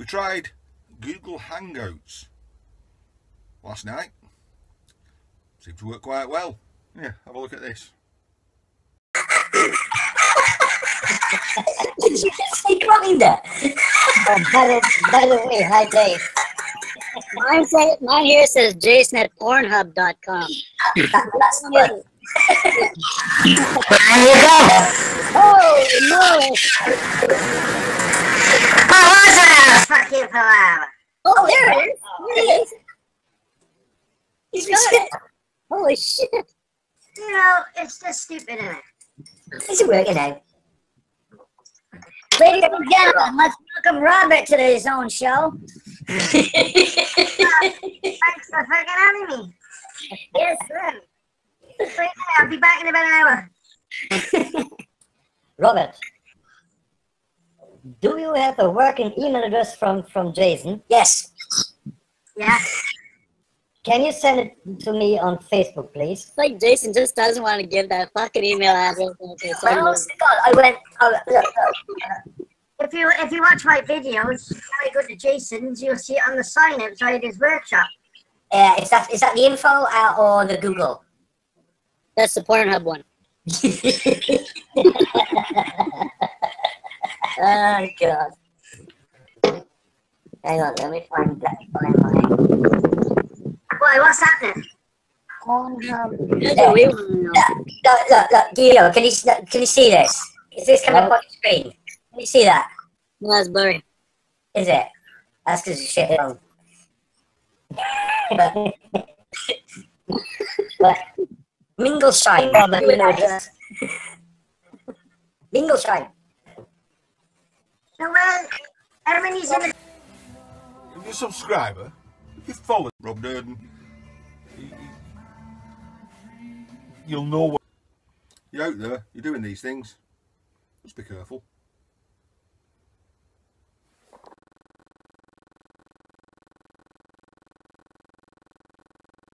We tried Google Hangouts last night. Seemed to work quite well. Yeah, have a look at this. Did you just say grinder? Oh, by, the, way, hi Dave. Mine, say, mine here says jason at pornhub.com. That's the. There you go. Oh, no. How was that? Fucking palaver. Oh, there it is. There it is. He's got it. Holy shit. You know, it's just stupid, isn't it? Is it working out? Ladies and gentlemen, let's welcome Robert to his own show. Thanks for fucking having me. Yes, sir. I'll be back in about an hour. Robert, do you have a working email address from, from Jason? Yes. Yeah. Can you send it to me on Facebook, please? It's like Jason just doesn't want to give that fucking email address. Okay, so I God, I went. Oh, look, look. If you if you watch my videos, when I go to Jason's, you'll see it on the sign outside his workshop. Uh, is that is that the info uh, or the Google? that's the Pornhub one. Oh God. Hang on, let me find that. Find my Why, what's happening? Pornhub. That's what we want. Look, look, look, Guido, can you can you see this? Is this coming up on your screen? Can you see that? No, that's blurry. Is it? That's because it's shit wrong. but Mingleshine, Robert, email address. Mingleshine. No, well, everybody's in the If you're a subscriber, if you follow Rob Nurden, you'll know what you're out there, you're doing these things. Just be careful.